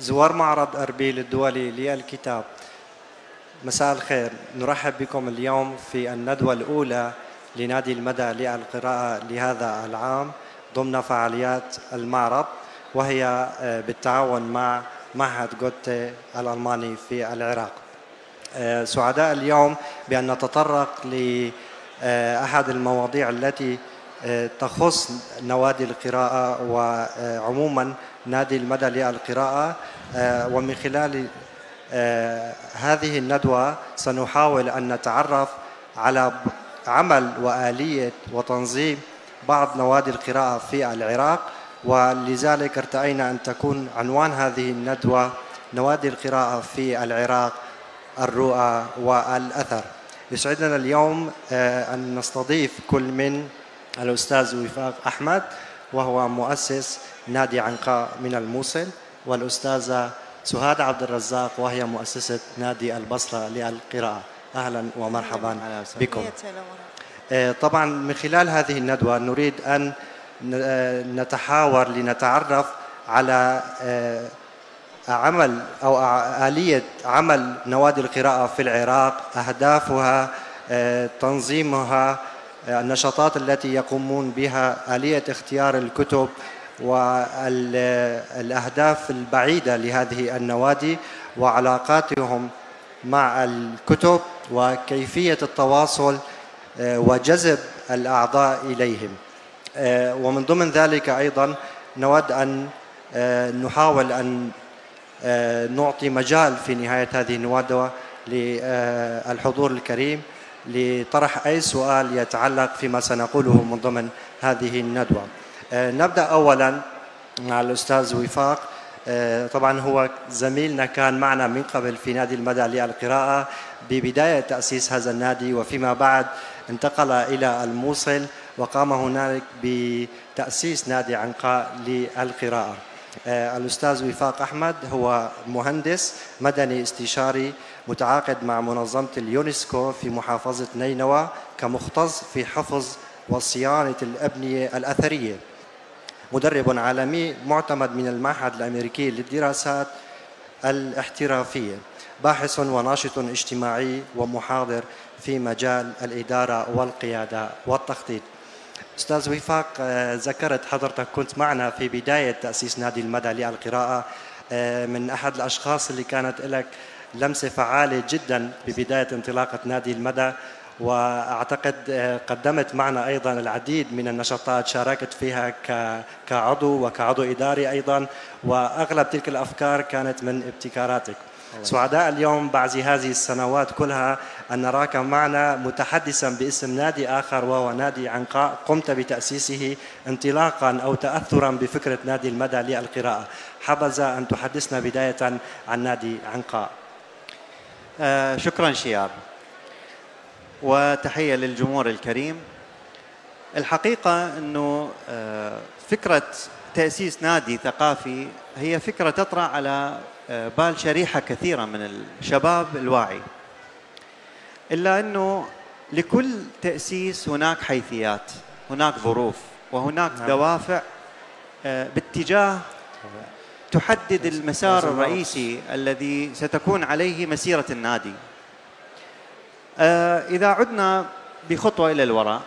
زوار معرض أربيل الدولي للكتاب. مساء الخير. نرحب بكم اليوم في الندوة الأولى لنادي المدى للقراءة لهذا العام ضمن فعاليات المعرض وهي آه، بالتعاون مع معهد جوتي الألماني في العراق. آه، سعداء اليوم بأن نتطرق لأحد المواضيع التي آه، تخص نوادي القراءة وعموما نادي المدى للقراءة. ومن خلال هذه الندوة سنحاول أن نتعرف على عمل وآلية وتنظيم بعض نوادي القراءة في العراق ولذلك ارتأينا أن تكون عنوان هذه الندوة نوادي القراءة في العراق الرؤى والأثر. يسعدنا اليوم آه، أن نستضيف كل من الأستاذ وفاق أحمد وهو مؤسس نادي عنقاء من الموصل. والأستاذة سهاد عبد الرزاق وهي مؤسسة نادي البصرة للقراءة. أهلا ومرحبا بكم. آه، طبعا من خلال هذه الندوة نريد أن آه، نتحاور لنتعرف على آه، عمل أو آلية عمل نوادي القراءة في العراق. أهدافها تنظيمها النشاطات التي يقومون بها آلية اختيار الكتب والأهداف البعيدة لهذه النوادي وعلاقاتهم مع الكتب وكيفية التواصل آه، وجذب الأعضاء إليهم. آه، ومن ضمن ذلك أيضا نود أن آه، نحاول أن نعطي مجال في نهاية هذه الندوة للحضور الكريم لطرح أي سؤال يتعلق فيما سنقوله من ضمن هذه الندوة. نبدأ أولا مع الأستاذ وفاق. طبعا هو زميلنا كان معنا من قبل في نادي المدى للقراءة. ببداية تأسيس هذا النادي وفيما بعد انتقل إلى الموصل وقام هنالك بتأسيس نادي عنقاء للقراءة. آه، الأستاذ وفاق أحمد هو مهندس مدني استشاري متعاقد مع منظمة اليونسكو في محافظة نينوى كمختص في حفظ وصيانة الأبنية الأثرية. مدرب عالمي معتمد من المعهد الأمريكي للدراسات الاحترافية باحث وناشط اجتماعي ومحاضر في مجال الإدارة والقيادة والتخطيط. أستاذ وفاق آه، ذكرت حضرتك كنت معنا في بداية تأسيس نادي المدى للقراءة آه، من أحد الأشخاص اللي كانت لك لمسة فعالة جدا ببداية انطلاقة نادي المدى. وأعتقد آه، قدمت معنا أيضا العديد من النشاطات شاركت فيها كعضو وكعضو إداري أيضا وأغلب تلك الأفكار كانت من ابتكاراتك. سعداء اليوم بعد هذه السنوات كلها أن نراك معنا متحدثا باسم نادي آخر وهو نادي عنقاء. قمت بتأسيسه انطلاقا أو تأثرا بفكرة نادي المدى للقراءة. حبذا أن تحدثنا بداية عن نادي عنقاء. آه شكرا شيار وتحية للجمهور الكريم. الحقيقة أنه آه فكرة تأسيس نادي ثقافي هي فكرة تطرأ على آه، بال شريحة كثيرة من الشباب الواعي. إلا أنه لكل تأسيس هناك حيثيات هناك ظروف وهناك نعم. دوافع آه، باتجاه تحدد المسار الرئيسي الذي ستكون عليه مسيرة النادي. إذا عدنا بخطوة إلى الوراء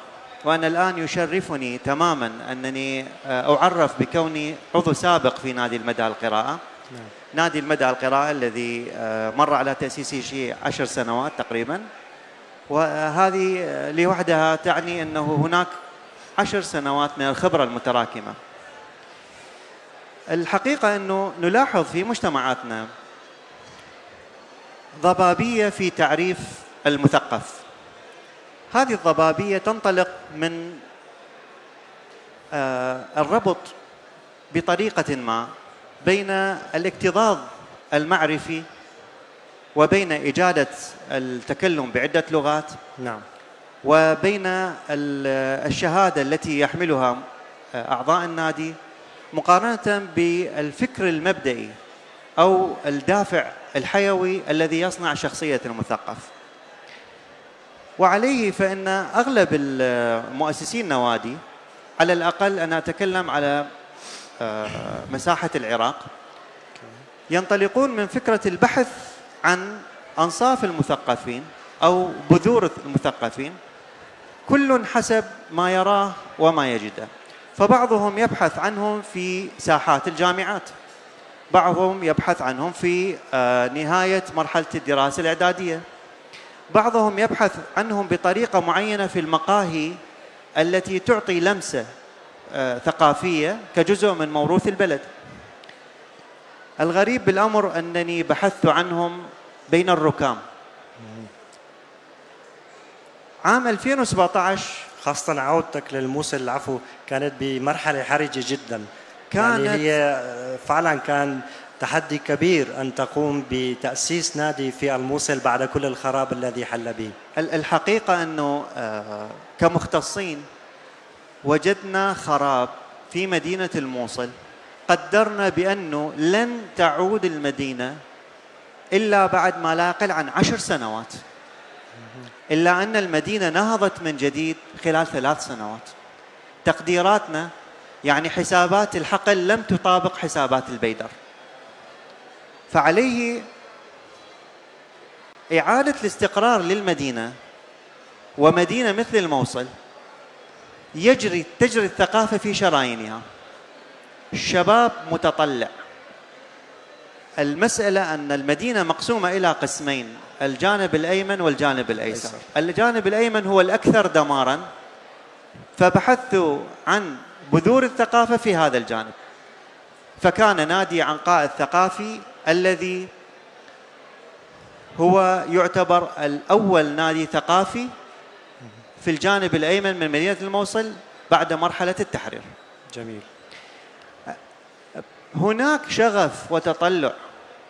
وأنا الآن يشرفني تماما أنني أعرف بكوني عضو سابق في نادي المدى القراءة. نعم. نادي المدى القراءة الذي آه، مر على تأسيسه شيء عشر سنوات تقريبا. وهذه آه، لوحدها تعني أنه هناك عشر سنوات من الخبرة المتراكمة. الحقيقة أنه نلاحظ في مجتمعاتنا ضبابية في تعريف المثقف. هذه الضبابية تنطلق من آه، الربط بطريقة ما بين الاكتظاظ المعرفي وبين إجادة التكلم بعدة لغات نعم. وبين الشهادة التي يحملها أعضاء النادي مقارنة بالفكر المبدئي أو الدافع الحيوي الذي يصنع شخصية المثقف. وعليه فإن أغلب المؤسسين النوادي على الأقل أنا أتكلم على آه، مساحة العراق ينطلقون من فكرة البحث عن أنصاف المثقفين أو بذور المثقفين كل حسب ما يراه وما يجده. فبعضهم يبحث عنهم في ساحات الجامعات بعضهم يبحث عنهم في آه، نهاية مرحلة الدراسة الإعدادية. بعضهم يبحث عنهم بطريقة معينة في المقاهي التي تعطي لمسة آه، ثقافية كجزء من موروث البلد. الغريب بالأمر أنني بحثت عنهم بين الركام. عام 2017 خاصة عودتك للموصل العفو كانت بمرحلة حرجة جدا. كانت يعني هي فعلا كان تحدي كبير أن تقوم بتأسيس نادي في الموصل بعد كل الخراب الذي حل به. الحقيقة أنه آه، كمختصين وجدنا خراب في مدينة الموصل. قدرنا بأنه لن تعود المدينة إلا بعد ما لا يقل عن عشر سنوات. إلا أن المدينة نهضت من جديد خلال ثلاث سنوات. تقديراتنا يعني حسابات الحقل لم تطابق حسابات البيدر. فعليه إعادة الاستقرار للمدينة ومدينة مثل الموصل يجري تجري الثقافة في شرايينها. الشباب متطلع. المسألة أن المدينة مقسومة إلى قسمين الجانب الأيمن والجانب الأيسر. الجانب الأيمن هو الأكثر دمارا فبحثت عن بذور الثقافة في هذا الجانب. فكان نادي عنقاء الثقافي الذي هو يعتبر الأول نادي ثقافي في الجانب الأيمن من مدينة الموصل بعد مرحلة التحرير. جميل. هناك شغف وتطلع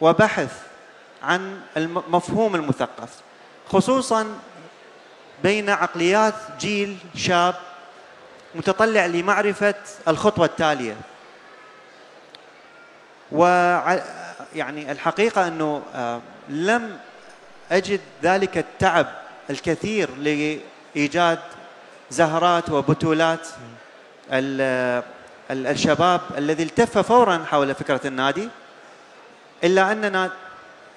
وبحث عن مفهوم المثقف خصوصا بين عقليات جيل شاب متطلع لمعرفة الخطوة التالية. يعني الحقيقة أنه آه، لم أجد ذلك التعب الكثير لإيجاد زهرات وبطولات الشباب الذي التف فورا حول فكرة النادي إلا أننا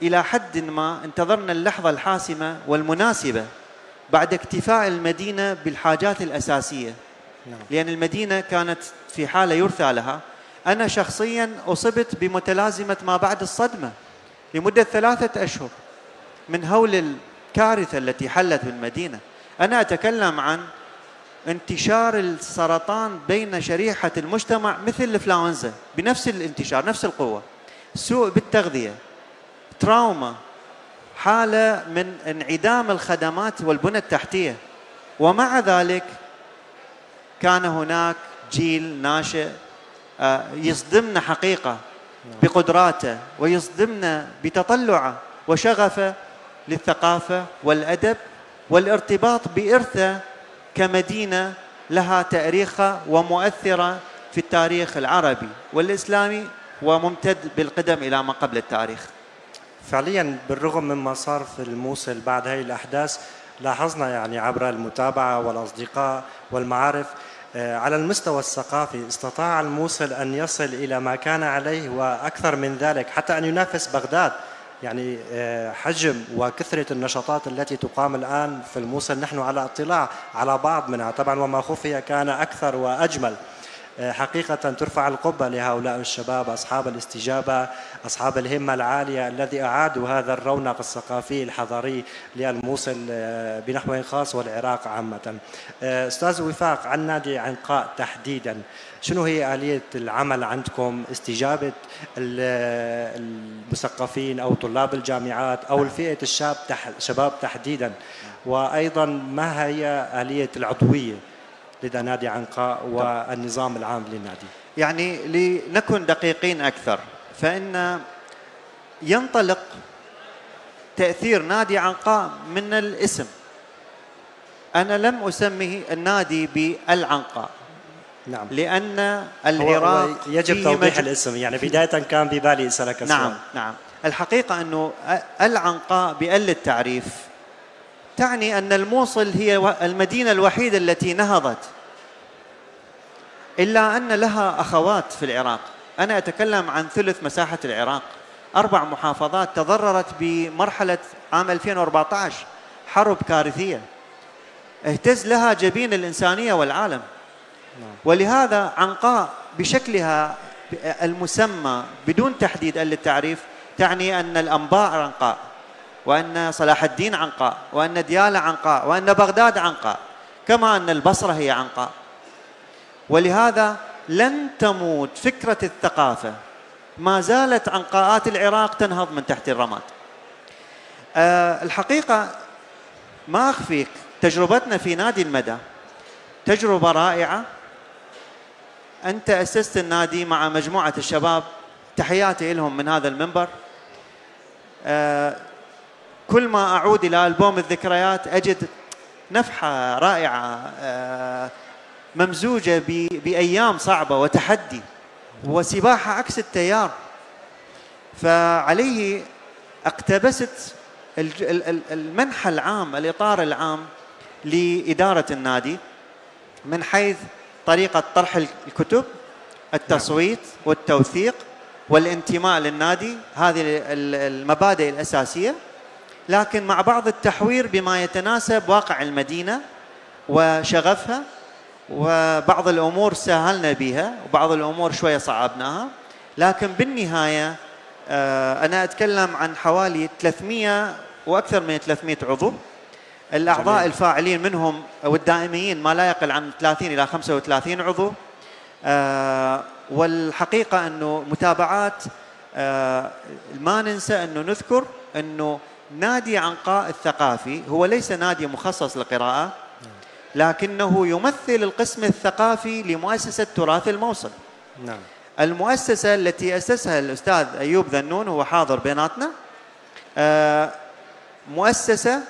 إلى حد ما انتظرنا اللحظة الحاسمة والمناسبة بعد اكتفاء المدينة بالحاجات الأساسية نعم. لأن المدينة كانت في حالة يرثى لها أنا شخصيا أصبت بمتلازمة ما بعد الصدمة لمدة ثلاثة أشهر من هول الكارثة التي حلت بالمدينة أنا أتكلم عن انتشار السرطان بين شريحة المجتمع مثل الإنفلونزا بنفس الانتشار نفس القوة. سوء بالتغذية تراوما حالة من انعدام الخدمات والبنى التحتية. ومع ذلك كان هناك جيل ناشئ يصدمنا حقيقة بقدراته ويصدمنا بتطلعه وشغفه للثقافة والأدب والارتباط بإرثه كمدينة لها تاريخها ومؤثرة في التاريخ العربي والإسلامي وممتد بالقدم إلى ما قبل التاريخ. فعليا بالرغم مما صار في الموصل بعد هذه الأحداث لاحظنا يعني عبر المتابعة والأصدقاء والمعارف آه، على المستوى الثقافي استطاع الموصل أن يصل إلى ما كان عليه وأكثر من ذلك حتى أن ينافس بغداد. يعني آه، حجم وكثرة النشاطات التي تقام الآن في الموصل نحن على اطلاع على بعض منها. طبعا وما خفي كان أكثر وأجمل. آه، حقيقة ترفع القبة لهؤلاء الشباب أصحاب الاستجابة أصحاب الهمة العالية الذي أعادوا هذا الرونق الثقافي الحضاري للموصل آه، بنحو خاص والعراق عامة. أستاذ وفاق عن نادي عنقاء تحديدا؟ شنو هي آلية العمل عندكم؟ استجابة المثقفين أو طلاب الجامعات أو الفئة الشاب تحديدا؟ وأيضا ما هي آلية العضوية؟ لدى نادي عنقاء والنظام العام للنادي. يعني لنكن دقيقين أكثر فإن ينطلق تأثير نادي عنقاء من الاسم. أنا لم أسميه النادي بالعنقاء. نعم. لأن العراق يجب توضيح الاسم يعني بداية كان ببالي أسألك نعم نعم. الحقيقة أنه العنقاء بأل التعريف تعني أن الموصل هي المدينة الوحيدة التي نهضت إلا أن لها أخوات في العراق. أنا أتكلم عن ثلث مساحة العراق. أربع محافظات تضررت بمرحلة عام 2014 حرب كارثية. اهتز لها جبين الإنسانية والعالم. ولهذا عنقاء بشكلها المسمى بدون تحديد للتعريف تعني أن الأنباء عنقاء وأن صلاح الدين عنقاء وأن ديالى عنقاء وأن بغداد عنقاء كما أن البصرة هي عنقاء. ولهذا لن تموت فكرة الثقافة. ما زالت عنقاءات العراق تنهض من تحت الرماد. أه الحقيقة ما أخفيك تجربتنا في نادي المدى. تجربة رائعة. أنت أسست النادي مع مجموعة الشباب. تحياتي لهم من هذا المنبر. أه كل ما أعود إلى ألبوم الذكريات أجد نفحة رائعة. أه ممزوجة بأيام صعبة وتحدي وسباحة عكس التيار. فعليه اقتبست المنحى العام الإطار العام لإدارة النادي من حيث طريقة طرح الكتب التصويت والتوثيق والانتماء للنادي هذه المبادئ الأساسية. لكن مع بعض التحوير بما يتناسب واقع المدينة وشغفها وبعض الأمور سهلنا بها وبعض الأمور شوية صعبناها. لكن بالنهاية أنا أتكلم عن حوالي 300 وأكثر من 300 عضو. الأعضاء جميل. الفاعلين منهم والدائميين ما لا يقل عن 30 إلى 35 عضو. والحقيقة أنه متابعات ما ننسى أنه نذكر أنه نادي عنقاء الثقافي هو ليس نادي مخصص للقراءه لكنه يمثل القسم الثقافي لمؤسسة تراث الموصل. نعم. المؤسسة التي أسسها الأستاذ أيوب ذنون هو حاضر بيناتنا مؤسسة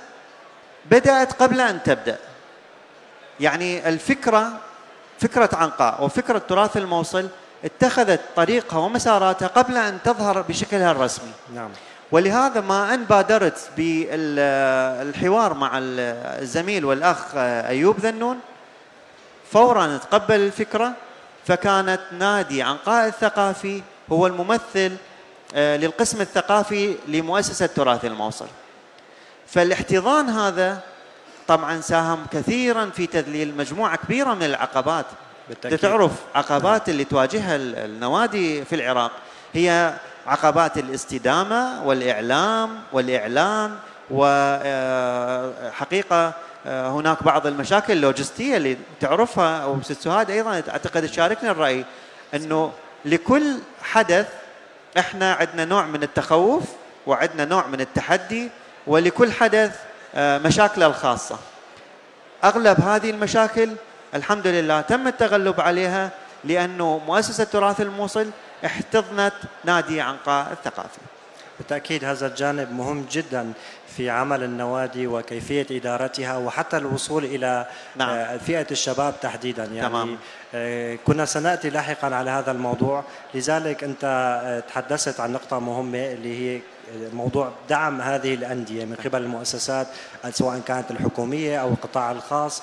بدأت قبل أن تبدأ. يعني الفكرة فكرة عنقاء وفكرة تراث الموصل اتخذت طريقها ومساراتها قبل أن تظهر بشكلها الرسمي. نعم. ولهذا ما أن بادرت بالحوار مع الزميل والأخ أيوب ذنون فورا تقبل الفكرة فكانت نادي عنقاء الثقافي هو الممثل للقسم الثقافي لمؤسسة تراث الموصل. فالاحتضان هذا طبعا ساهم كثيرا في تذليل مجموعة كبيرة من العقبات. بالتأكيد. تعرف عقبات اللي تواجهها النوادي في العراق هي عقبات الاستدامة والإعلام والإعلان وحقيقة هناك بعض المشاكل اللوجستية اللي تعرفها وست سهاد أيضا أعتقد تشاركنا الرأي أنه لكل حدث إحنا عندنا نوع من التخوف وعندنا نوع من التحدي ولكل حدث مشاكله الخاصة. أغلب هذه المشاكل الحمد لله تم التغلب عليها لأنه مؤسسة تراث الموصل احتضنت نادي عنقاء الثقافي بالتأكيد هذا الجانب مهم جدا في عمل النوادي وكيفية إدارتها وحتى الوصول إلى نعم. آه، فئة الشباب تحديدا. يعني تمام. آه، كنا سنأتي لاحقا على هذا الموضوع. لذلك أنت آه، تحدثت عن نقطة مهمة اللي هي موضوع دعم هذه الأندية من قبل المؤسسات سواء كانت الحكومية أو القطاع الخاص.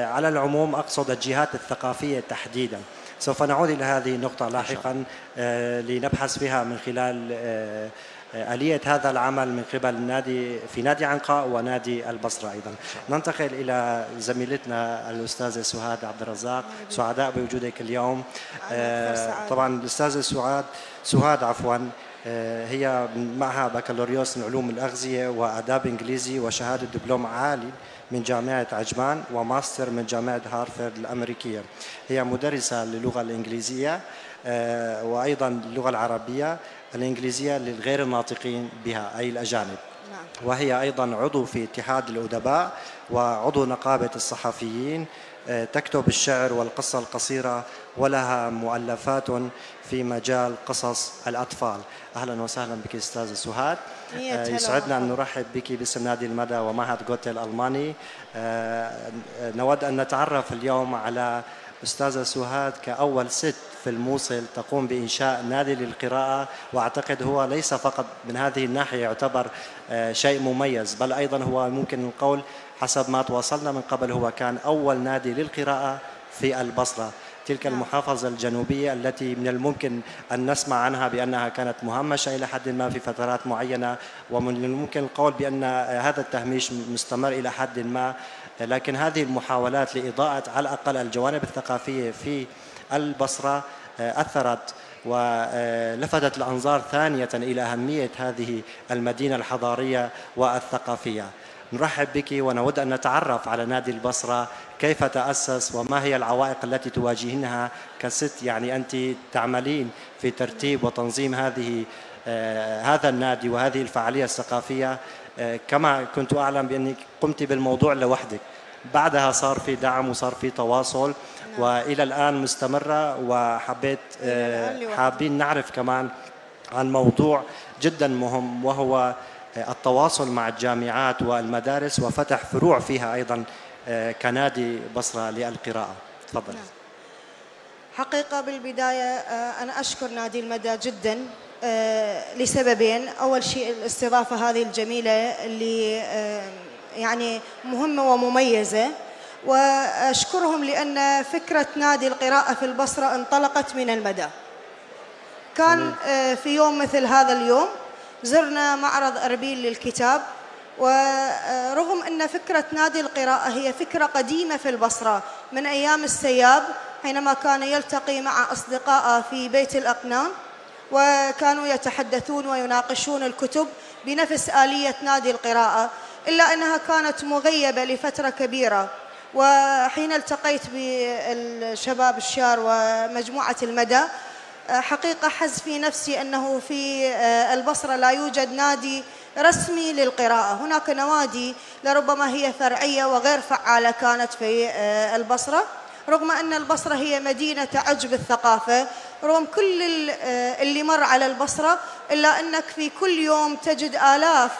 على العموم أقصد الجهات الثقافية تحديدا. سوف نعود إلى هذه النقطة لاحقا آه، لنبحث فيها من خلال آه، آه، آلية هذا العمل من قبل النادي في نادي عنقاء ونادي البصرة أيضا. ننتقل إلى زميلتنا الأستاذة سهاد عبد الرزاق. سعداء بوجودك اليوم. طبعا الأستاذة سعاد سهاد عفوا هي معها بكالوريوس من علوم الأغذية وآداب إنجليزي وشهادة دبلوم عالي. من جامعة عجمان وماستر من جامعة هارفارد الأمريكية. هي مدرسة للغة الإنجليزية آه، وأيضا اللغة العربية الإنجليزية للغير الناطقين بها أي الأجانب. نعم. وهي أيضا عضو في اتحاد الأدباء وعضو نقابة الصحفيين آه، تكتب الشعر والقصة القصيرة ولها مؤلفات في مجال قصص الأطفال. أهلا وسهلا بك أستاذة سهاد. يسعدنا أن نرحب بك باسم نادي المدى ومعهد جوتي الألماني آه، نود أن نتعرف اليوم على أستاذة سهاد كأول ست في الموصل تقوم بإنشاء نادي للقراءة وأعتقد هو ليس فقط من هذه الناحية يعتبر شيء مميز بل أيضا هو ممكن القول حسب ما تواصلنا من قبل هو كان أول نادي للقراءة في البصرة. تلك المحافظة الجنوبية التي من الممكن أن نسمع عنها بأنها كانت مهمشة إلى حد ما في فترات معينة ومن الممكن القول بأن هذا التهميش مستمر إلى حد ما. لكن هذه المحاولات لإضاءة على الأقل الجوانب الثقافية في البصرة أثرت ولفتت الأنظار ثانية إلى أهمية هذه المدينة الحضارية والثقافية. نرحب بك ونود أن نتعرف على نادي البصرة. كيف تأسس وما هي العوائق التي تواجهنها كست يعني أنت تعملين في ترتيب وتنظيم هذه آه هذا النادي وهذه الفعالية الثقافية؟ آه كما كنت أعلم بأنك قمت بالموضوع لوحدك. بعدها صار في دعم وصار في تواصل وإلى الآن مستمرة وحبيت آه حابين نعرف كمان عن موضوع جدا مهم وهو التواصل مع الجامعات والمدارس وفتح فروع فيها أيضا كنادي بصرة للقراءة. تفضل. نعم. حقيقة بالبداية أنا أشكر نادي المدى جدا لسببين. أول شيء الاستضافة هذه الجميلة اللي يعني مهمة ومميزة. وأشكرهم لأن فكرة نادي القراءة في البصرة انطلقت من المدى. كان في يوم مثل هذا اليوم زرنا معرض أربيل للكتاب ورغم أن فكرة نادي القراءة هي فكرة قديمة في البصرة من أيام السياب حينما كان يلتقي مع أصدقائه في بيت الأقنام وكانوا يتحدثون ويناقشون الكتب بنفس آلية نادي القراءة إلا أنها كانت مغيبة لفترة كبيرة. وحين التقيت بالشباب الشار ومجموعة المدى حقيقة حز في نفسي أنه في البصرة لا يوجد نادي رسمي للقراءة. هناك نوادي لربما هي فرعية وغير فعالة كانت في البصرة رغم أن البصرة هي مدينة تعج بالثقافة رغم كل اللي مر على البصرة إلا أنك في كل يوم تجد آلاف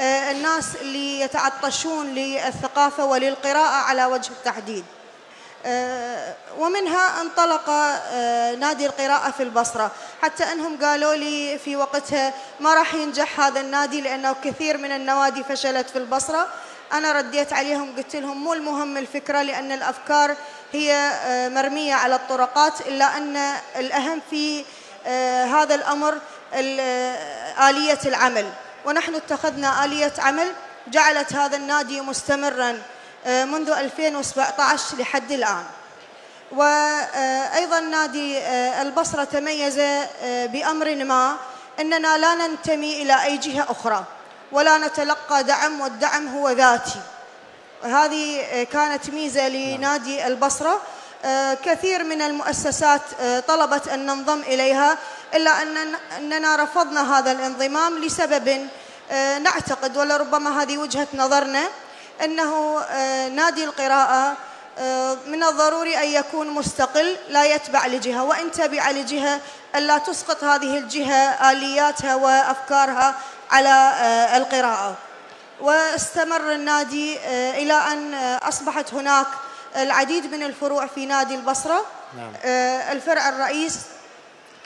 الناس اللي يتعطشون للثقافة وللقراءة على وجه التحديد. ومنها انطلق نادي القراءة في البصرة. حتى أنهم قالوا لي في وقتها ما راح ينجح هذا النادي لأنه كثير من النوادي فشلت في البصرة. أنا رديت عليهم قلت لهم مو المهم الفكرة لأن الأفكار هي مرمية على الطرقات إلا أن الأهم في هذا الأمر آلية العمل. ونحن اتخذنا آلية عمل جعلت هذا النادي مستمراً. منذ 2017 لحد الآن. وأيضا نادي البصرة تميز بأمر ما أننا لا ننتمي إلى أي جهة أخرى ولا نتلقى دعم والدعم هو ذاتي. هذه كانت ميزة لنادي البصرة. كثير من المؤسسات طلبت أن ننضم إليها إلا أننا رفضنا هذا الانضمام لسبب نعتقد ولربما هذه وجهة نظرنا أنه نادي القراءة من الضروري أن يكون مستقل لا يتبع لجهة. وإن تبع لجهة ألا تسقط هذه الجهة آلياتها وأفكارها على القراءة. واستمر النادي إلى أن أصبحت هناك العديد من الفروع في نادي البصرة. نعم. الفرع الرئيس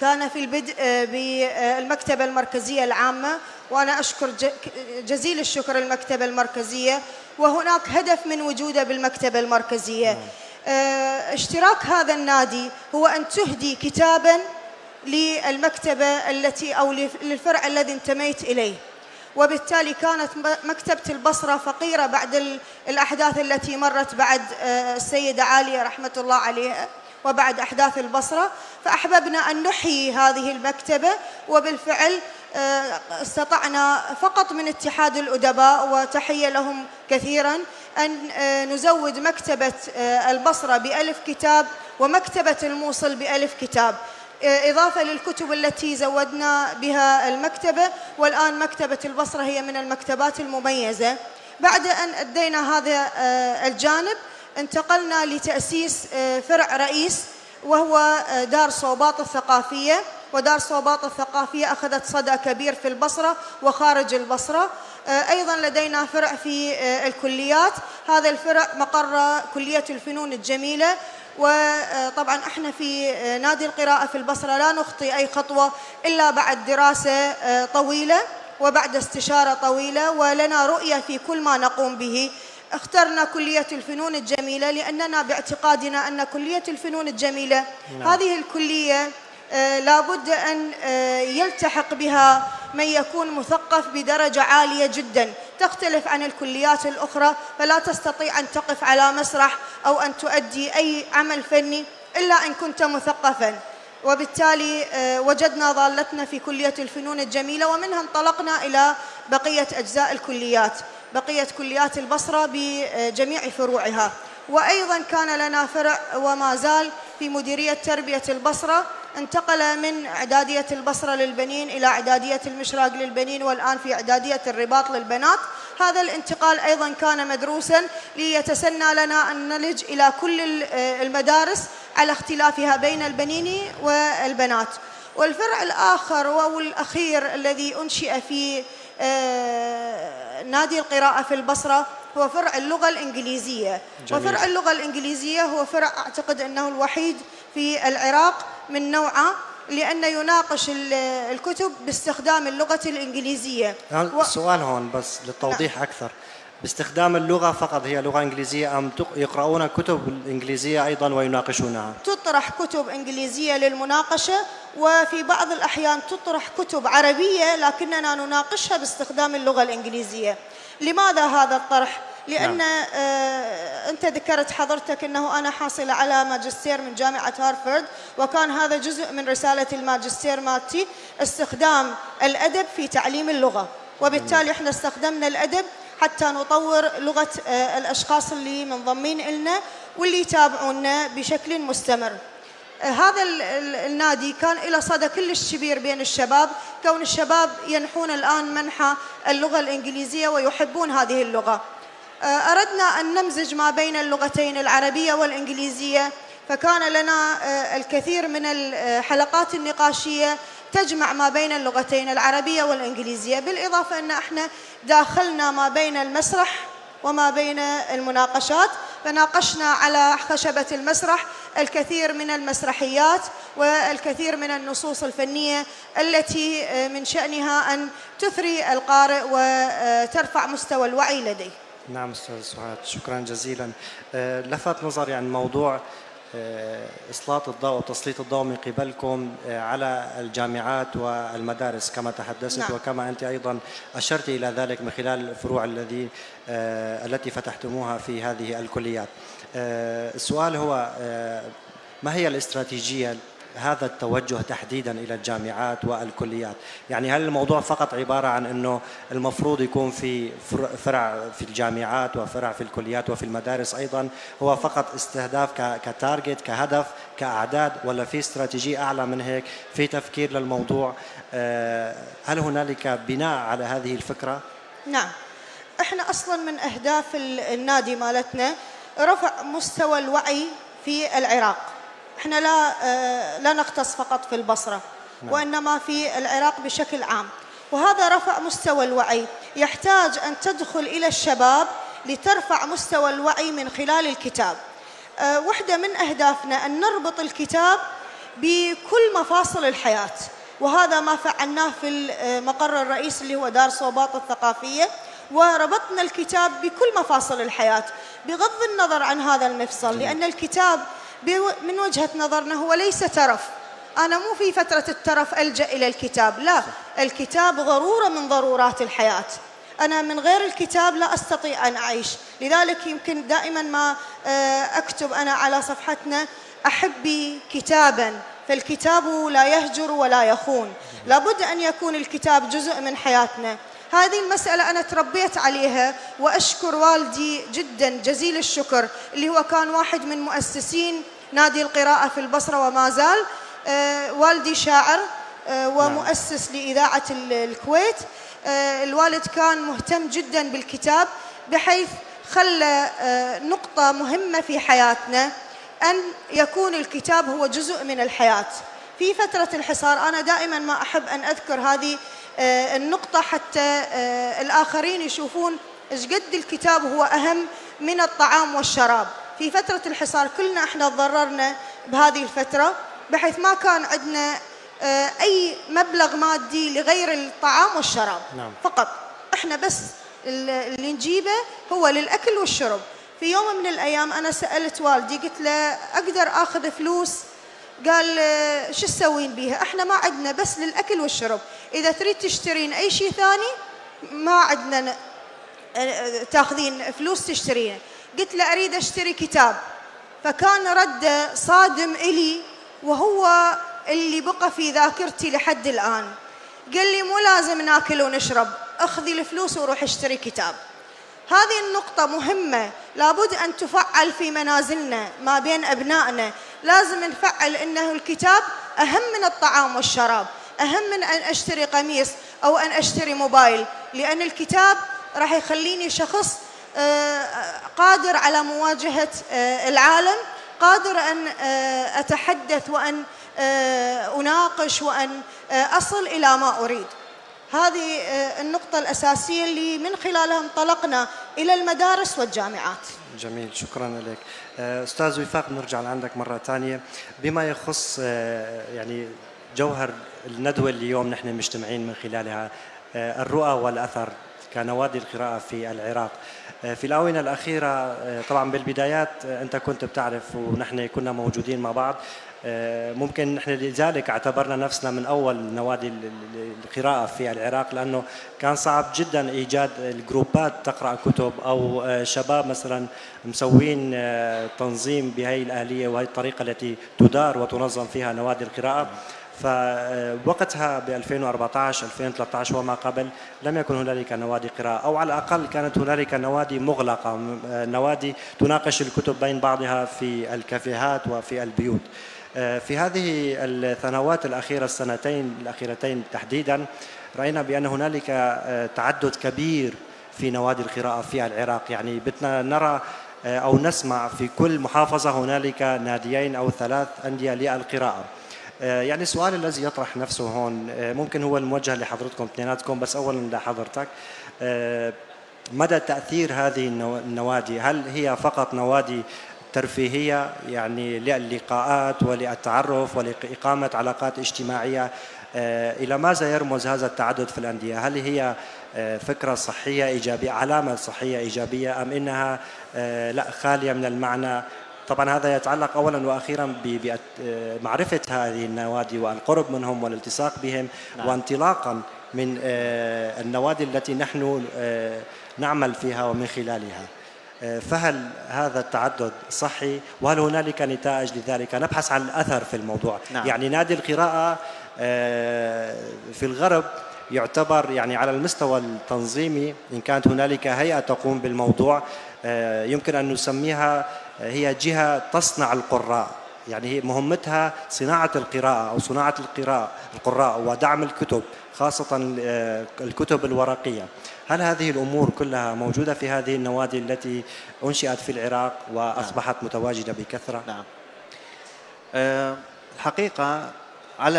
كان في البدء بالمكتبة المركزية العامة. وأنا أشكر جزيل الشكر المكتبة المركزية وهناك هدف من وجوده بالمكتبة المركزية. اشتراك هذا النادي هو أن تهدي كتابا للمكتبة التي أو للفرع الذي انتميت إليه. وبالتالي كانت مكتبة البصرة فقيرة بعد الأحداث التي مرت بعد السيدة عالية رحمة الله عليها. وبعد أحداث البصرة فأحببنا أن نحيي هذه المكتبة وبالفعل استطعنا فقط من اتحاد الأدباء وتحية لهم كثيرا أن نزود مكتبة البصرة بألف كتاب ومكتبة الموصل بألف كتاب. إضافة للكتب التي زودنا بها المكتبة والآن مكتبة البصرة هي من المكتبات المميزة. بعد أن أدينا هذا الجانب انتقلنا لتأسيس فرع رئيس وهو دار صوباط الثقافية. ودار صوباط الثقافية أخذت صدى كبير في البصرة وخارج البصرة. أيضا لدينا فرع في الكليات. هذا الفرع مقر كلية الفنون الجميلة. وطبعا إحنا في نادي القراءة في البصرة. لا نخطي أي خطوة إلا بعد دراسة طويلة وبعد استشارة طويلة ولنا رؤية في كل ما نقوم به. اخترنا كلية الفنون الجميلة لأننا باعتقادنا أن كلية الفنون الجميلة نعم. هذه الكلية آه، لابد أن آه، يلتحق بها من يكون مثقف بدرجة عالية جدا. تختلف عن الكليات الأخرى فلا تستطيع أن تقف على مسرح أو أن تؤدي أي عمل فني إلا أن كنت مثقفا. وبالتالي آه، وجدنا ضالتنا في كلية الفنون الجميلة ومنها انطلقنا إلى بقية أجزاء الكليات. بقية كليات البصرة بجميع فروعها. وأيضا كان لنا فرع وما زال في مديرية تربية البصرة. انتقل من إعدادية البصرة للبنين إلى إعدادية المشراق للبنين والآن في إعدادية الرباط للبنات. هذا الانتقال أيضا كان مدروسا ليتسنى لنا أن نلج إلى كل المدارس على اختلافها بين البنين والبنات. والفرع الآخر والأخير الذي أنشئ في آه، نادي القراءة في البصرة هو فرع اللغة الإنجليزية جميل. وفرع اللغة الإنجليزية هو فرع أعتقد أنه الوحيد في العراق من نوعه لأنه يناقش الكتب باستخدام اللغة الإنجليزية السؤال هون بس للتوضيح نعم. أكثر باستخدام اللغة فقط هي لغة إنجليزية أم يقرؤون كتب إنجليزية أيضا ويناقشونها تطرح كتب إنجليزية للمناقشة وفي بعض الأحيان تطرح كتب عربية لكننا نناقشها باستخدام اللغة الإنجليزية لماذا هذا الطرح؟ لأن نعم. آه أنت ذكرت حضرتك أنه أنا حاصلة على ماجستير من جامعة هارفرد وكان هذا جزء من رسالة الماجستير مالتي استخدام الأدب في تعليم اللغة وبالتالي إحنا استخدمنا الأدب حتى نطور لغة آه الأشخاص اللي منضمين إلنا واللي يتابعونا بشكل مستمر. آه، هذا النادي كان له صدى كلش كبير بين الشباب. كون الشباب ينحون الآن منحى اللغة الإنجليزية ويحبون هذه اللغة. آه، أردنا أن نمزج ما بين اللغتين العربية والإنجليزية. فكان لنا الكثير من الحلقات النقاشية تجمع ما بين اللغتين العربية والإنجليزية بالإضافة أن إحنا داخلنا ما بين المسرح وما بين المناقشات. فناقشنا على خشبة المسرح الكثير من المسرحيات والكثير من النصوص الفنية التي آه، من شأنها أن تثري القارئ وترفع مستوى الوعي لديه. نعم أستاذ سعاد شكرا جزيلا. آه، لفت نظري عن موضوع آه، إسلاط الضوء وتسليط الضوء من قبلكم آه، على الجامعات والمدارس كما تحدثت نعم. وكما أنت أيضا أشرت إلى ذلك من خلال الفروع الذي التي فتحتموها في هذه الكليات. السؤال هو ما هي الاستراتيجية هذا التوجه تحديدا إلى الجامعات والكليات. يعني هل الموضوع فقط عبارة عن إنه المفروض يكون في فرع في الجامعات وفرع في الكليات وفي المدارس أيضا هو فقط استهداف كتارجت كهدف كأعداد ولا في استراتيجية أعلى من هيك في تفكير للموضوع؟ آه، هل هنالك بناء على هذه الفكرة؟ نعم. إحنا أصلا من أهداف النادي مالتنا رفع مستوى الوعي في العراق. إحنا لا آه، لا نختص فقط في البصرة نعم. وإنما في العراق بشكل عام. وهذا رفع مستوى الوعي. يحتاج أن تدخل إلى الشباب لترفع مستوى الوعي من خلال الكتاب. آه، واحدة من أهدافنا أن نربط الكتاب بكل مفاصل الحياة. وهذا ما فعلناه في المقر الرئيسي اللي هو دار صوباط الثقافية. وربطنا الكتاب بكل مفاصل الحياة. بغض النظر عن هذا المفصل لأن الكتاب من وجهة نظرنا هو ليس ترف. أنا مو في فترة الترف ألجأ إلى الكتاب لا. الكتاب ضرورة من ضرورات الحياة. أنا من غير الكتاب لا أستطيع أن أعيش. لذلك يمكن دائما ما آه، أكتب أنا على صفحتنا أحبي كتابا فالكتاب لا يهجر ولا يخون. لابد أن يكون الكتاب جزء من حياتنا. هذه المسألة أنا تربيت عليها وأشكر والدي جدا جزيل الشكر اللي هو كان واحد من مؤسسين نادي القراءة في البصرة وما زال. آه والدي شاعر آه ومؤسس لإذاعة الكويت. آه الوالد كان مهتم جدا بالكتاب بحيث خلى نقطة مهمة في حياتنا أن يكون الكتاب هو جزء من الحياة. في فترة الحصار أنا دائما ما أحب أن أذكر هذه النقطة حتى آه، الآخرين يشوفون إيش قد الكتاب هو أهم من الطعام والشراب. في فترة الحصار كلنا إحنا تضررنا بهذه الفترة بحيث ما كان عندنا آه، أي مبلغ مادي لغير الطعام والشراب. نعم. فقط. إحنا بس اللي نجيبه هو للأكل والشرب. في يوم من الأيام أنا سألت والدي قلت له أقدر أخذ فلوس قال آه، شو تسوين بيها؟ إحنا ما عندنا بس للأكل والشرب. إذا تريد تشترين أي شيء ثاني ما عندنا آه، تاخذين فلوس تشترينه. قلت له أريد أشتري كتاب. فكان رده صادم إلي وهو اللي بقى في ذاكرتي لحد الآن. قال لي مو لازم ناكل ونشرب أخذي الفلوس وروح اشتري كتاب. هذه النقطة مهمة. لابد أن تفعل في منازلنا ما بين أبنائنا. لازم نفعل أنه الكتاب أهم من الطعام والشراب أهم من أن أشتري قميص أو أن أشتري موبايل لأن الكتاب راح يخليني شخص آه، قادر على مواجهة آه، العالم قادر أن آه، أتحدث وأن أناقش وأن أصل إلى ما أريد. هذه النقطة الأساسية اللي من خلالها انطلقنا إلى المدارس والجامعات. جميل شكرا لك. أستاذ وفاق نرجع لعندك مرة ثانية بما يخص يعني جوهر الندوة اللي اليوم نحن مجتمعين من خلالها الرؤى والأثر كنوادي القراءة في العراق. آه، في الآونة الأخيرة آه، طبعا بالبدايات آه، أنت كنت بتعرف ونحن كنا موجودين مع بعض. ممكن نحن لذلك اعتبرنا نفسنا من أول نوادي القراءة في العراق لأنه كان صعب جدا إيجاد الجروبات تقرأ كتب أو شباب مثلا مسوين تنظيم بهي الآلية وهي الطريقة التي تدار وتنظم فيها نوادي القراءة. فوقتها ب 2014 2013 وما قبل لم يكن هنالك نوادي قراءة أو على الأقل كانت هنالك نوادي مغلقة نوادي تناقش الكتب بين بعضها في الكافيهات وفي البيوت. في هذه السنوات الأخيرة السنتين الأخيرتين تحديدا رأينا بأن هنالك تعدد كبير في نوادي القراءة في العراق. يعني بدنا نرى أو نسمع في كل محافظة هنالك ناديين أو ثلاث أندية للقراءة. آه، يعني السؤال الذي يطرح نفسه هون آه، ممكن هو الموجه لحضرتكم اثنيناتكم بس اولا لحضرتك آه، مدى تأثير هذه النوادي؟ هل هي فقط نوادي ترفيهية يعني للقاءات وللتعرف ولإقامة علاقات اجتماعية إلى ماذا يرمز هذا التعدد في الأندية؟ هل هي فكرة صحية إيجابية علامة صحية إيجابية أم إنها لا خالية من المعنى طبعا هذا يتعلق اولا وأخيرا بمعرفه هذه النوادي والقرب منهم والالتصاق بهم نعم. وانطلاقا من آه، النوادي التي نحن آه، نعمل فيها ومن خلالها آه، فهل هذا التعدد صحي؟ وهل هنالك نتائج لذلك؟ نبحث عن الأثر في الموضوع. نعم. يعني نادي القراءة في الغرب يعتبر يعني على المستوى التنظيمي إن كانت هنالك هيئة تقوم بالموضوع يمكن أن نسميها هي جهة تصنع القراء. يعني مهمتها صناعة القراءة أو صناعة القراء القراء ودعم الكتب خاصة آه، الكتب الورقية. هل هذه الأمور كلها موجودة في هذه النوادي التي أنشئت في العراق وأصبحت نعم. متواجدة بكثرة؟ نعم أه الحقيقة على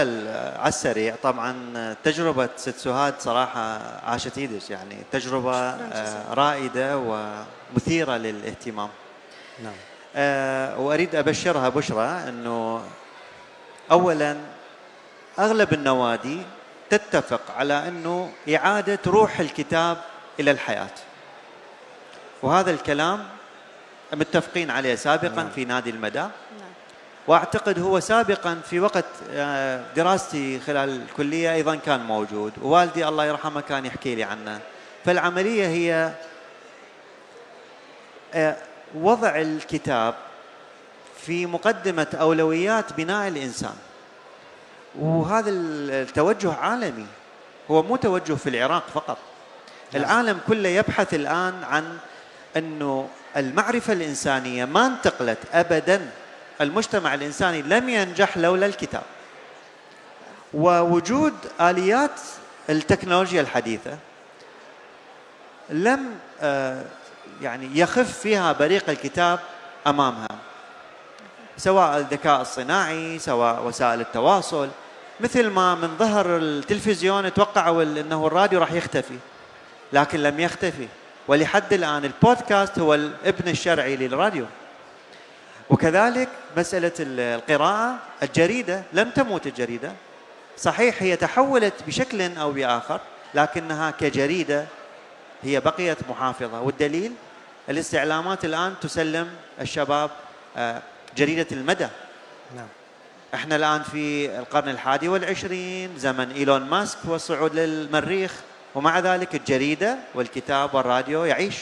على السريع طبعا تجربة ست سهاد صراحة عاشت ايدش يعني تجربة آه، رائدة ومثيرة للاهتمام نعم آه، وأريد أبشرها بشرى إنه اولا أغلب النوادي تتفق على أنه إعادة روح الكتاب إلى الحياة. وهذا الكلام متفقين عليه سابقا نعم. في نادي المدى. نعم. وأعتقد هو سابقا في وقت آه، دراستي خلال الكلية أيضا كان موجود. ووالدي الله يرحمه كان يحكي لي عنه. فالعملية هي آه، وضع الكتاب في مقدمة أولويات بناء الإنسان. وهذا التوجه عالمي. هو مو توجه في العراق فقط. نعم. العالم كله يبحث الآن عن أنه المعرفة الإنسانية ما انتقلت أبدا. المجتمع الإنساني لم ينجح لولا الكتاب. ووجود آليات التكنولوجيا الحديثة لم آه، يعني يخف فيها بريق الكتاب أمامها. سواء الذكاء الصناعي سواء وسائل التواصل. مثل ما من ظهر التلفزيون توقعوا إنه الراديو راح يختفي لكن لم يختفي. ولحد الآن البودكاست هو الابن الشرعي للراديو. وكذلك مسألة القراءة الجريدة لم تموت الجريدة. صحيح هي تحولت بشكل أو بآخر لكنها كجريدة هي بقيت محافظة. والدليل؟ الاستعلامات الآن تسلم الشباب آه، جريدة المدى. نعم. إحنا الآن في القرن الحادي والعشرين زمن إيلون ماسك والصعود للمريخ ومع ذلك الجريدة والكتاب والراديو يعيش.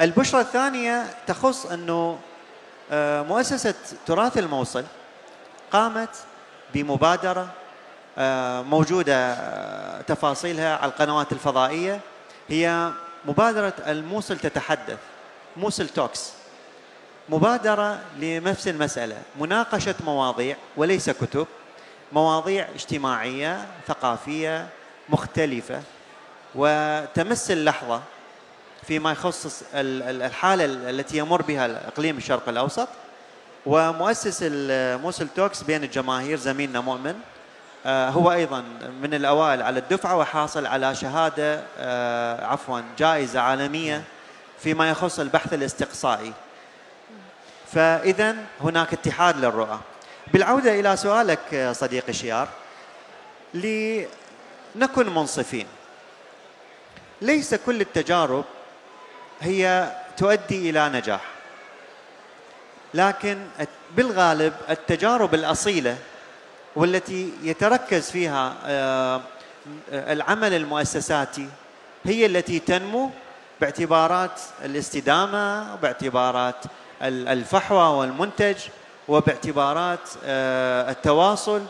البشرة الثانية تخص أنه آه، مؤسسة تراث الموصل قامت بمبادرة آه، موجودة آه، تفاصيلها على القنوات الفضائية. هي مبادرة الموصل تتحدث موصل توكس. مبادرة لنفس المسألة. مناقشة مواضيع وليس كتب. مواضيع اجتماعية ثقافية مختلفة. وتمس اللحظة فيما يخص الحالة التي يمر بها إقليم الشرق الأوسط. ومؤسس الموصل توكس بين الجماهير زميلنا مؤمن. آه، هو أيضا من الأوائل على الدفعة وحاصل على شهادة آه، عفوا جائزة عالمية فيما يخص البحث الاستقصائي. فاذا هناك اتحاد للرؤى. بالعودة إلى سؤالك صديقي شيار لنكن منصفين. ليس كل التجارب هي تؤدي إلى نجاح. لكن بالغالب التجارب الأصيلة والتي يتركز فيها آه، العمل المؤسساتي هي التي تنمو باعتبارات الاستدامة باعتبارات الفحوى والمنتج وباعتبارات آه، التواصل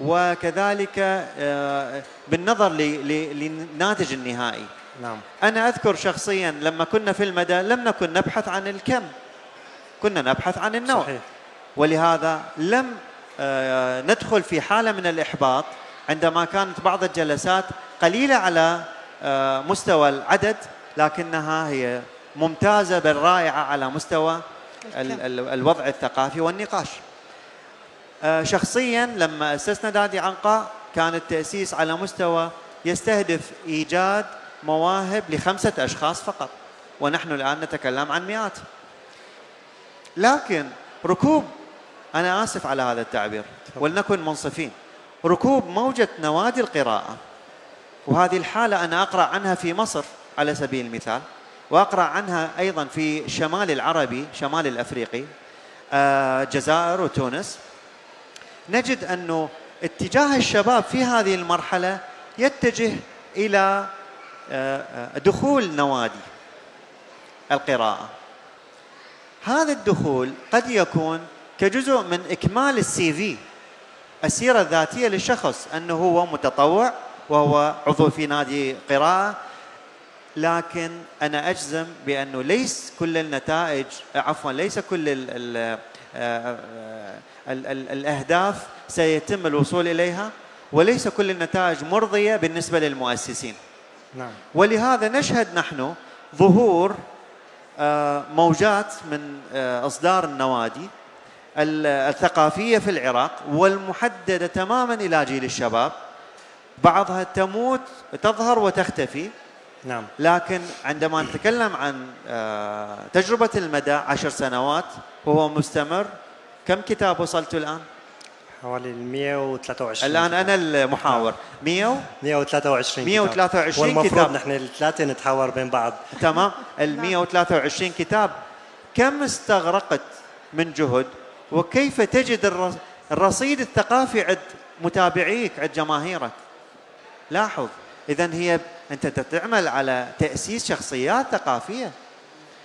وكذلك آه، بالنظر للناتج النهائي. نعم. أنا أذكر شخصيا لما كنا في المدى لم نكن نبحث عن الكم. كنا نبحث عن النوع. صحيح. ولهذا لم آه، ندخل في حالة من الإحباط عندما كانت بعض الجلسات قليلة على مستوى العدد لكنها هي ممتازة بل رائعة على مستوى الوضع الثقافي والنقاش. آه، شخصيا لما أسسنا نادي عنقاء كان التأسيس على مستوى يستهدف إيجاد مواهب لخمسة أشخاص فقط ونحن الآن نتكلم عن مئات. لكن ركوب أنا آسف على هذا التعبير ولنكن منصفين. ركوب موجة نوادي القراءة وهذه الحالة أنا أقرأ عنها في مصر على سبيل المثال. وأقرأ عنها أيضا في شمال العربي شمال الأفريقي آه، جزائر وتونس. نجد أنه اتجاه الشباب في هذه المرحلة يتجه إلى آه، آه، دخول نوادي القراءة. هذا الدخول قد يكون كجزء من إكمال السي في السيرة الذاتية للشخص أنه هو متطوع وهو عضو في نادي قراءة لكن أنا أجزم بأنه ليس كل النتائج عفوا ليس كل ال ال ال ال الأهداف سيتم الوصول إليها وليس كل النتائج مرضية بالنسبة للمؤسسين. نعم. ولهذا نشهد نحن ظهور آه، موجات من آه، إصدار النوادي الثقافية في العراق والمحددة تماما إلى جيل الشباب. بعضها تموت تظهر وتختفي. نعم. لكن عندما نتكلم عن آه، تجربة المدى عشر سنوات وهو مستمر كم كتاب وصلت الآن؟ حوالي 123 الآن أنا المحاور. 100 123 123 والمفروض كتاب. نحن الثلاثة نتحاور بين بعض. تمام. ال 123 كتاب كم استغرقت من جهد وكيف تجد الرصيد الثقافي عند متابعيك عند جماهيرك؟ لاحظ. اذا هي أنت تعمل على تأسيس شخصيات ثقافية.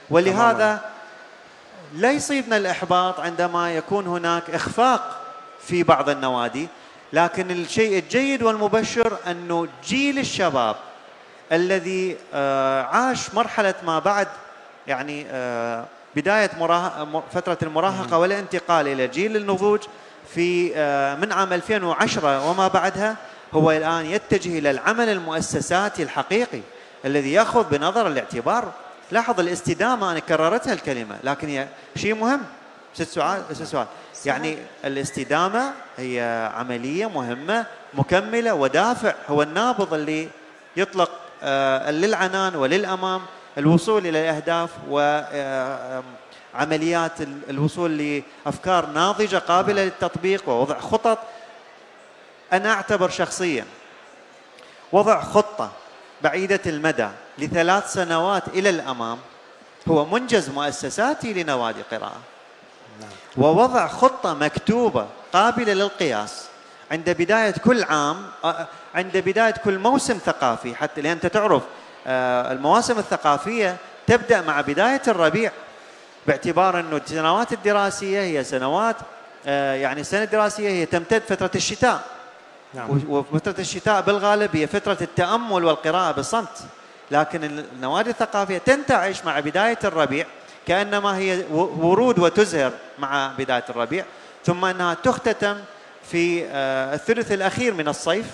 ولهذا لا يصيبنا الإحباط عندما يكون هناك إخفاق في بعض النوادي لكن الشيء الجيد والمبشر أنه جيل الشباب الذي آه، عاش مرحلة ما بعد يعني آه، بداية فترة المراهقة والانتقال إلى جيل النضوج في آه، من عام 2010 وما بعدها هو الآن يتجه إلى العمل المؤسساتي الحقيقي الذي يأخذ بنظر الاعتبار. لاحظ الاستدامة أنا كررتها الكلمة لكن هي شيء مهم. ست سؤال ست سؤال. يعني الاستدامة هي عملية مهمة مكملة ودافع هو النابض اللي يطلق آه، للعنان وللأمام الوصول إلى الأهداف وعمليات الوصول لأفكار ناضجة قابلة للتطبيق ووضع خطط. أنا أعتبر شخصيا. وضع خطة بعيدة المدى لثلاث سنوات إلى الأمام هو منجز مؤسساتي لنوادي قراءة. ووضع خطة مكتوبة قابلة للقياس عند بداية كل عام عند بداية كل موسم ثقافي. حتى لأن أنت تعرف آه، المواسم الثقافية تبدأ مع بداية الربيع باعتبار أنه السنوات الدراسية هي سنوات آه، يعني السنة الدراسية هي تمتد فترة الشتاء. نعم. وفترة الشتاء بالغالب هي فترة التأمل والقراءة بالصمت. لكن النوادي الثقافية تنتعش مع بداية الربيع كأنما هي ورود وتزهر مع بداية الربيع ثم أنها تختتم في آه، الثلث الأخير من الصيف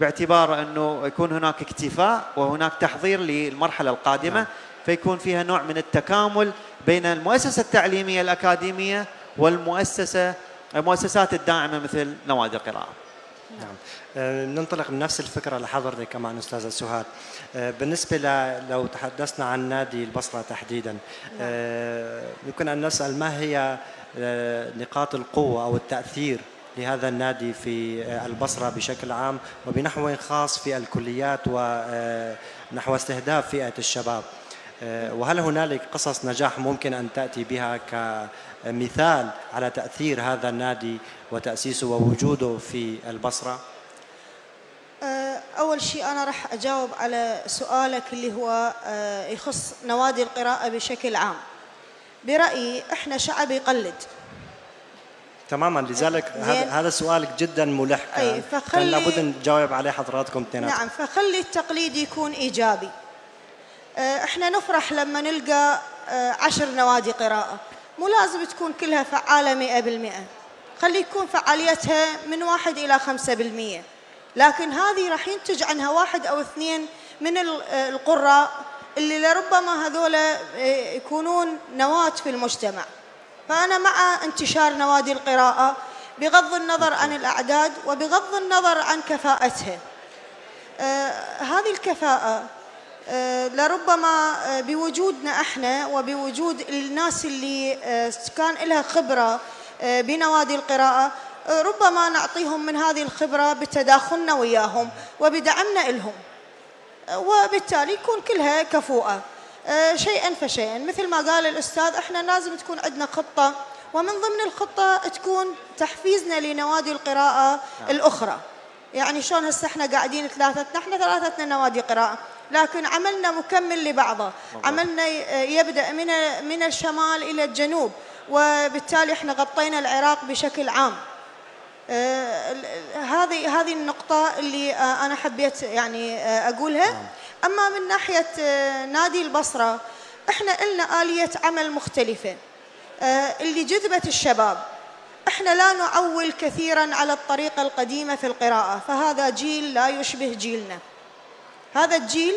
باعتبار أنه يكون هناك اكتفاء وهناك تحضير للمرحلة القادمة نعم. فيكون فيها نوع من التكامل بين المؤسسة التعليمية الأكاديمية والمؤسسة المؤسسات الداعمة مثل نوادي القراءة. نعم. آه، ننطلق من نفس الفكرة لحضرتك كمان أستاذة سهاد. آه، بالنسبة لو تحدثنا عن نادي البصرة تحديدا آه، يمكن أن نسأل ما هي نقاط القوة أو التأثير لهذا النادي في البصرة بشكل عام وبنحو خاص في الكليات ونحو استهداف فئة الشباب؟ وهل هنالك قصص نجاح ممكن أن تأتي بها كمثال على تأثير هذا النادي وتأسيسه ووجوده في البصرة؟ آه، أول شيء أنا راح أجاوب على سؤالك اللي هو آه، يخص نوادي القراءة بشكل عام. برأيي إحنا شعب يقلد. تماما لذلك هذا سؤالك جدا ملح كان, أي فخلي لابد نجاوب عليه حضراتكم اثنيناتكم نعم فخلي التقليد يكون إيجابي. آه، إحنا نفرح لما نلقى عشر نوادي قراءة. مو لازم تكون كلها فعالة مئة بالمئة. خلي يكون فعاليتها من واحد إلى خمسة بالمئة. لكن هذه راح ينتج عنها واحد أو اثنين من القراء اللي لربما هذول آه، يكونون نواة في المجتمع. فأنا مع انتشار نوادي القراءة بغض النظر عن الأعداد وبغض النظر عن كفاءتها. آه هذه الكفاءة لربما آه بوجودنا إحنا وبوجود الناس اللي آه، كان لها خبرة آه، بنوادي القراءة ربما نعطيهم من هذه الخبرة بتداخلنا وياهم وبدعمنا لهم وبالتالي يكون كلها كفوءة آه، شيئا فشيئا. مثل ما قال الأستاذ إحنا لازم تكون عندنا خطة ومن ضمن الخطة تكون تحفيزنا لنوادي القراءة نعم. الأخرى. يعني شلون هسه إحنا قاعدين ثلاثتنا إحنا ثلاثتنا نوادي قراءة. لكن عملنا مكمل لبعضه. عملنا يبدأ من من الشمال إلى الجنوب وبالتالي إحنا غطينا العراق بشكل عام. آه، هذه هذه النقطة اللي آه، أنا حبيت يعني آه، أقولها. نعم. أما من ناحية نادي البصرة إحنا لنا آلية عمل مختلفة. اللي جذبت الشباب. إحنا لا نعول كثيرا على الطريقة القديمة في القراءة فهذا جيل لا يشبه جيلنا. هذا الجيل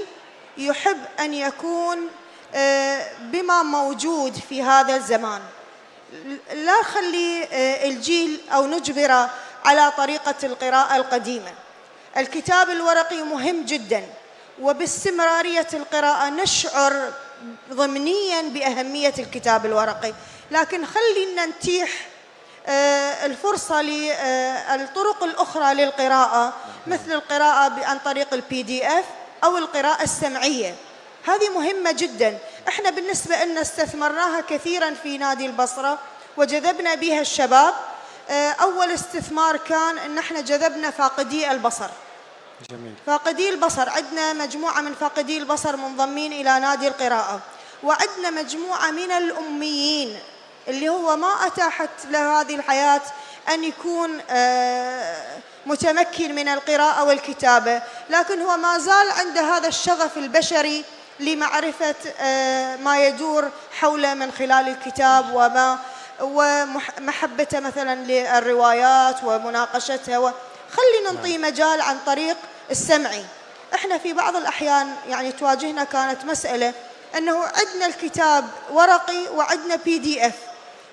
يحب أن يكون بما موجود في هذا الزمان. لا نخلي آه، الجيل أو نجبره على طريقة القراءة القديمة. الكتاب الورقي مهم جدا وباستمرارية القراءة نشعر ضمنيا بأهمية الكتاب الورقي. لكن خلينا نتيح آه، الفرصة للطرق آه، الأخرى للقراءة مثل القراءة عن طريق ال PDF أو القراءة السمعية. هذه مهمة جدا. إحنا بالنسبة لنا استثمرناها كثيرا في نادي البصرة وجذبنا بها الشباب. آه، أول استثمار كان أن إحنا جذبنا فاقدي البصر. جميل. فاقدي البصر عندنا مجموعة من فاقدي البصر منضمين إلى نادي القراءة. وعندنا مجموعة من الأميين اللي هو ما أتاحت له هذه الحياة أن يكون آه، متمكن من القراءة والكتابة لكن هو ما زال عنده هذا الشغف البشري لمعرفة آه، ما يدور حوله من خلال الكتاب وما ومحبته مثلا للروايات ومناقشتها خلينا نعطي نعم. مجال عن طريق السمعي إحنا في بعض الأحيان يعني تواجهنا كانت مسألة أنه عندنا الكتاب ورقي وعندنا بي دي اف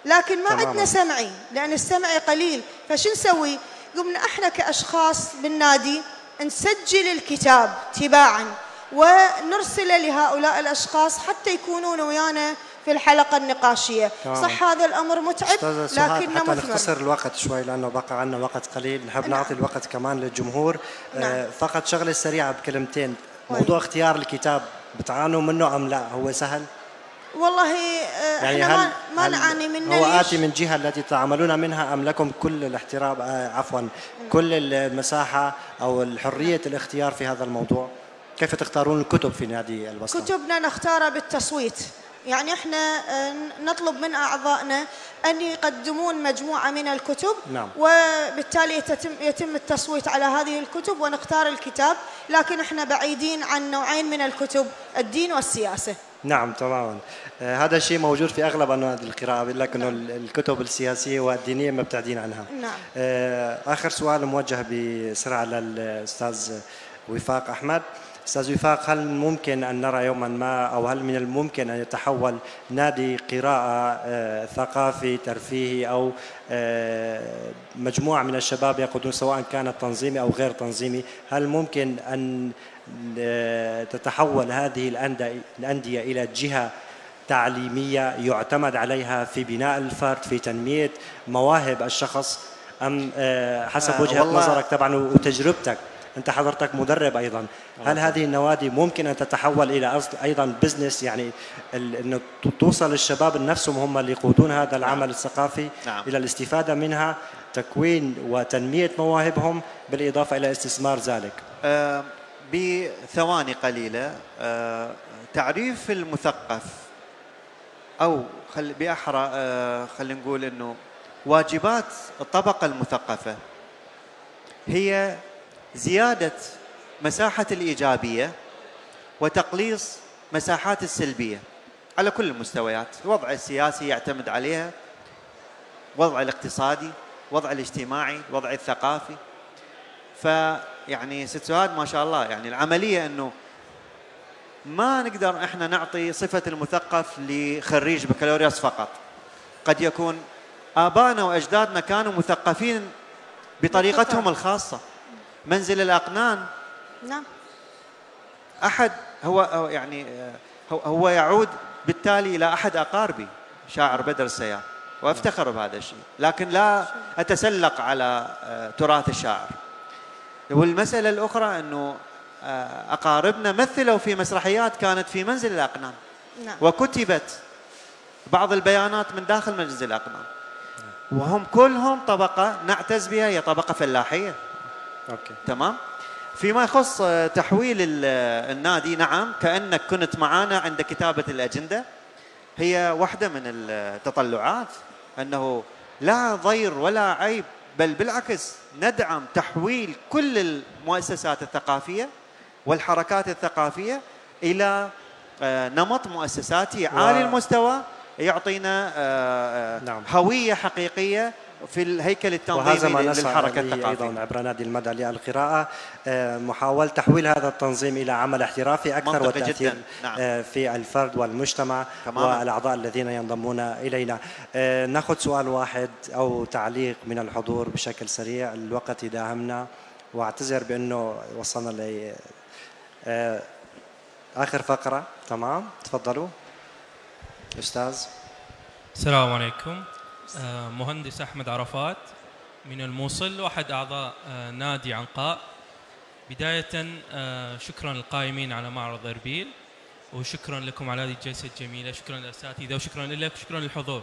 لكن ما عندنا سمعي لأن السمعي قليل. فشو نسوي؟ قمنا إحنا كأشخاص بالنادي نسجل الكتاب تباعا ونرسله لهؤلاء الأشخاص حتى يكونون ويانا في الحلقة النقاشية. تمام. صح هذا الأمر متعب لكنه حتى نختصر الوقت شوي لأنه بقى عندنا وقت قليل. نحب نعم. نعطي الوقت كمان للجمهور. نعم. آه فقط شغلة سريعة بكلمتين. موضوع اختيار الكتاب بتعانوا منه أم لا؟ هو سهل؟ والله آه، إحنا ما, ما هل نعاني منه هو؟ آتي من جهة التي تعملون منها أم لكم كل الاحترام آه، عفوا كل المساحة أو الحرية الاختيار في هذا الموضوع كيف تختارون الكتب في نادي البصرة كتبنا نختارها بالتصويت يعني إحنا آه، نطلب من أعضائنا أن يقدمون مجموعة من الكتب نعم. وبالتالي يتم يتم التصويت على هذه الكتب ونختار الكتاب لكن إحنا بعيدين عن نوعين من الكتب الدين والسياسة نعم تماما. آه، هذا الشيء موجود في أغلب أنواع القراءة. بيقول لك أنه الكتب السياسية والدينية مبتعدين عنها. نعم. آه، آخر سؤال موجه بسرعة للأستاذ وفاق أحمد. أستاذ وفاق هل ممكن أن نرى يوما ما أو هل من الممكن أن يتحول نادي قراءة آه، ثقافي ترفيهي أو آه، مجموعة من الشباب يقودون سواء كانت تنظيمي أو غير تنظيمي؟ هل ممكن آه، تتحول هذه الأندية- إلى جهة تعليمية يعتمد عليها في بناء الفرد في تنمية مواهب الشخص. أم آه، حسب آه، وجهة نظرك طبعا وتجربتك أنت حضرتك مدرب أيضا. هل هذه النوادي ممكن أن تتحول إلى أيضا بزنس يعني ت- توصل الشباب نفسهم هم اللي يقودون هذا العمل الثقافي نعم. إلى الاستفادة منها تكوين وتنمية مواهبهم بالإضافة إلى استثمار ذلك. آه، بثواني قليلة آه، تعريف المثقف أو بأحرى آه، خلينا نقول أنه واجبات الطبقة المثقفة. هي زيادة مساحة الإيجابية وتقليص مساحات السلبية على كل المستويات. الوضع السياسي يعتمد عليها وضع الاقتصادي وضع الاجتماعي وضع الثقافي. فيعني ست سهاد ما شاء الله. يعني العملية إنه ما نقدر إحنا نعطي صفة المثقف لخريج بكالوريوس فقط. قد يكون ابائنا وأجدادنا كانوا مثقفين بطريقتهم. الخاصة. منزل الأقنان نعم. أحد هو يعني هو- يعود بالتالي إلى أحد أقاربي شاعر بدر السيار. وأفتخر بهذا الشيء. لكن لا أتسلق على تراث الشاعر. والمسألة الأخرى أنه آه، أقاربنا مثلوا في مسرحيات كانت في منزل الاقنان نعم. وكتبت بعض البيانات من داخل منزل الاقنان وهم كلهم طبقة نعتز بها هي طبقة فلاحية. أوكي. تمام؟ فيما يخص آه، تحويل آه، النادي نعم كأنك كنت معانا عند كتابة الأجندة. هي واحدة من التطلعات أنه لا ضير ولا عيب بل بالعكس ندعم تحويل كل المؤسسات الثقافية والحركات الثقافية إلى آه، نمط مؤسساتي عالي المستوى يعطينا آه، آه، نعم. هوية حقيقية في الهيكل وهذا التنظيمي ما نسعى للحركة إليه الثقافية. أيضا عبر نادي المدى للقراءة. آه، محاوله تحويل هذا التنظيم إلى عمل احترافي والتأثير جداً، نعم. آه، في الفرد والمجتمع تماماً. والأعضاء الذين ينضمون إلينا. آه، ناخذ سؤال واحد أو تعليق من الحضور بشكل سريع. الوقت يداهمنا. واعتذر بأنه وصلنا ل آخر فقرة. تمام. تفضلوا. أستاذ. السلام عليكم. مهندس أحمد عرفات من الموصل وأحد أعضاء آه، نادي عنقاء. بداية آه، شكرا للقائمين على معرض إربيل وشكرا لكم على هذه الجلسة الجميلة. شكرا للأساتذة وشكرا لك وشكرا للحضور.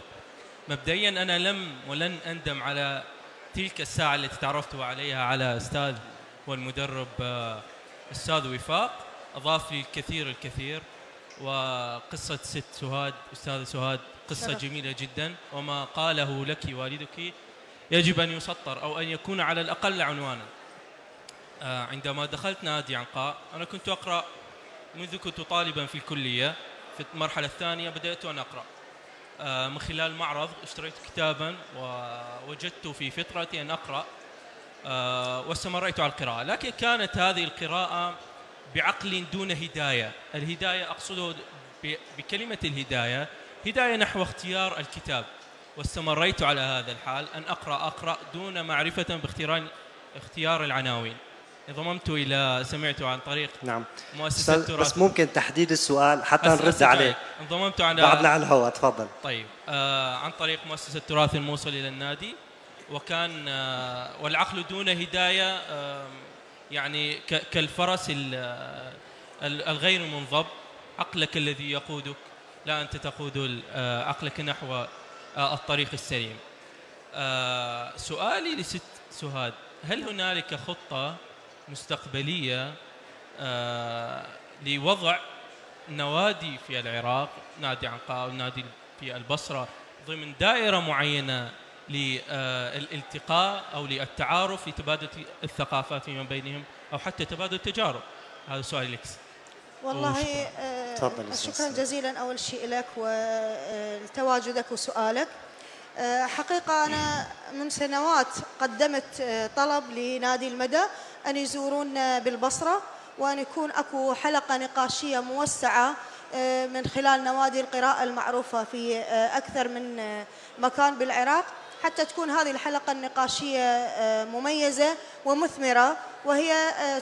مبدئيا أنا لم ولن أندم على تلك الساعة التي تعرفت عليها على أستاذ والمدرب آه، أستاذ وفاق. أضاف لي الكثير الكثير وقصة ست سهاد أستاذة سهاد قصة. جميلة جدا. وما قاله لك والدك يجب أن يسطر أو أن يكون على الأقل عنوانا. آه، عندما دخلت نادي عنقاء أنا كنت أقرأ منذ كنت طالبا في الكلية. في المرحلة الثانية بدأت أن أقرأ. آه، من خلال المعرض اشتريت كتابا ووجدت في فطرتي أن أقرأ آه، واستمريت على القراءة. لكن كانت هذه القراءة بعقل دون هداية. الهداية أقصد ب- بكلمة الهداية هداية نحو اختيار الكتاب. واستمريت على هذا الحال أن أقرأ أقرأ دون معرفة باختيار اختيار العناوين. انضممت إلى سمعت عن طريق نعم. مؤسسة أستاذ تراث. بس ممكن تحديد السؤال حتى نرد عليه. انضممت على بعدنا على الهواء تفضل. طيب. آه عن طريق مؤسسة تراث الموصل إلى النادي. وكان آه والعقل دون هداية آه يعني كالفرس ال- الغير منضب. عقلك الذي يقودك لا أنت تقود عقلك نحو الطريق السليم. سؤالي لست سهاد هل هنالك خطة مستقبلية لوضع نوادي في العراق نادي عنقاء ونادي في البصرة ضمن دائرة معينة للالتقاء أو للتعارف لتبادل الثقافات فيما بينهم أو حتى تبادل التجارب؟ هذا سؤالي لك. والله آه شكرا جزيلا أول شيء لك وتواجدك وسؤالك. آه حقيقة أنا من سنوات قدمت آه طلب لنادي المدى أن يزورون بالبصرة وأن يكون أكو حلقة نقاشية موسعة آه، من خلال نوادي القراءة المعروفة في آه، أكثر من آه، مكان بالعراق. حتى تكون هذه الحلقة النقاشية مميزة ومثمرة وهي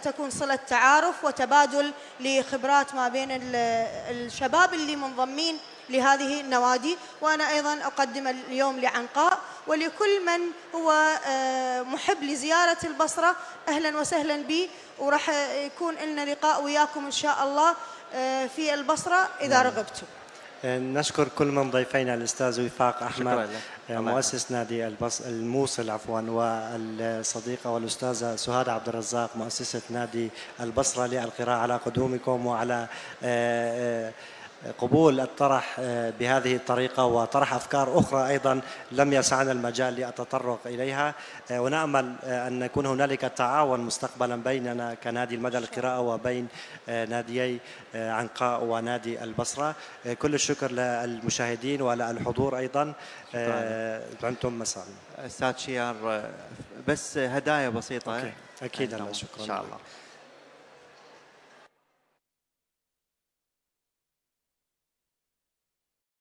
تكون صلة تعارف وتبادل لخبرات ما بين الشباب اللي منضمين لهذه النوادي. وأنا أيضا أقدم اليوم لعنقاء ولكل من هو محب لزيارة البصرة أهلا وسهلا بي. وراح يكون لنا لقاء وياكم إن شاء الله آه، في البصرة إذا نعم. رغبتم. آه، نشكر كل من ضيفينا الأستاذ وفاق أحمد آه، مؤسس نادي البص الموصل عفوا والصديقة والأستاذة سهاد عبد الرزاق مؤسسة نادي البصرة للقراءة على قدومكم وعلى قبول الطرح آه، بهذه الطريقة وطرح أفكار أخرى أيضا لم يسعنا المجال لأتطرق إليها. آه، ونأمل آه، أن يكون هنالك تعاون مستقبلا بيننا كنادي المدى القراءة وبين ناديي عنقاء ونادي البصرة. كل الشكر للمشاهدين وللحضور أيضا. أنتم مساء. أستاذ شيار بس هدايا بسيطة. أوكي. أكيد الله شكرا. إن شاء الله.